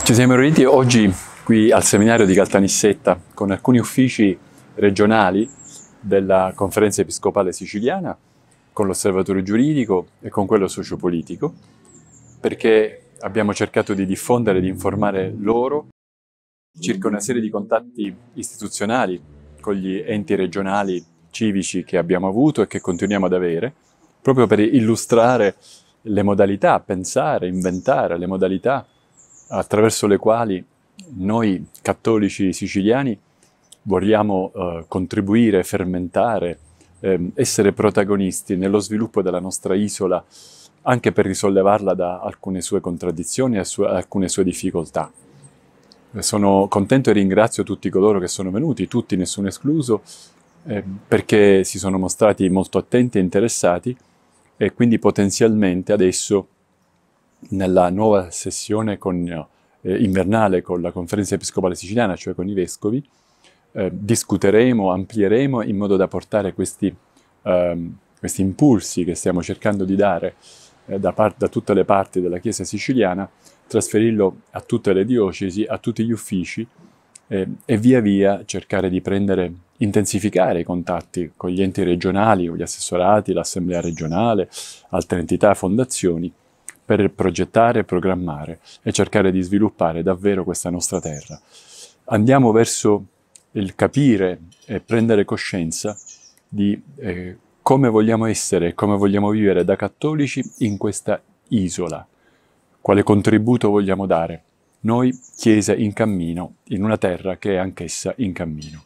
Ci siamo riuniti oggi qui al seminario di Caltanissetta con alcuni uffici regionali della Conferenza Episcopale Siciliana, con l'Osservatorio Giuridico e con quello Sociopolitico, perché abbiamo cercato di diffondere e di informare loro circa una serie di contatti istituzionali con gli enti regionali civici che abbiamo avuto e che continuiamo ad avere, proprio per illustrare le modalità, pensare, inventare le modalità attraverso le quali noi cattolici siciliani vogliamo eh, contribuire, fermentare, eh, essere protagonisti nello sviluppo della nostra isola, anche per risollevarla da alcune sue contraddizioni e su- alcune sue difficoltà. Sono contento e ringrazio tutti coloro che sono venuti, tutti, nessuno escluso, eh, perché si sono mostrati molto attenti e interessati e quindi potenzialmente adesso nella nuova sessione con, eh, invernale con la conferenza episcopale siciliana, cioè con i vescovi, eh, discuteremo, amplieremo in modo da portare questi, ehm, questi impulsi che stiamo cercando di dare eh, da, da tutte le parti della Chiesa siciliana, trasferirlo a tutte le diocesi, a tutti gli uffici e via via cercare di prendere, intensificare i contatti con gli enti regionali, con gli assessorati, l'assemblea regionale, altre entità, fondazioni, per progettare programmare e cercare di sviluppare davvero questa nostra terra. Andiamo verso il capire e prendere coscienza di eh, come vogliamo essere e come vogliamo vivere da cattolici in questa isola, quale contributo vogliamo dare noi, Chiesa in cammino, in una terra che è anch'essa in cammino.